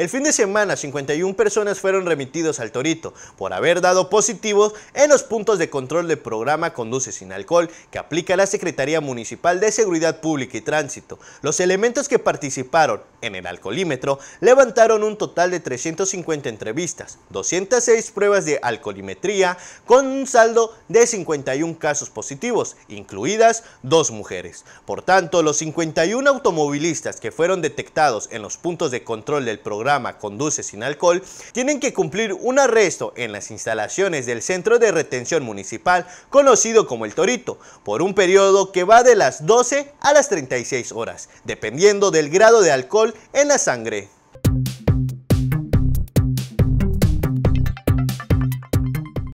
El fin de semana, 51 personas fueron remitidos al Torito por haber dado positivos en los puntos de control del programa Conduce sin alcohol que aplica la Secretaría Municipal de Seguridad Pública y Tránsito. Los elementos que participaron en el alcoholímetro levantaron un total de 350 entrevistas, 206 pruebas de alcoholimetría con un saldo de 51 casos positivos, incluidas dos mujeres. Por tanto, los 51 automovilistas que fueron detectados en los puntos de control del programa Conduce sin alcohol tienen que cumplir un arresto en las instalaciones del Centro de Retención Municipal conocido como El Torito por un periodo que va de las 12 a las 36 horas, dependiendo del grado de alcohol en la sangre.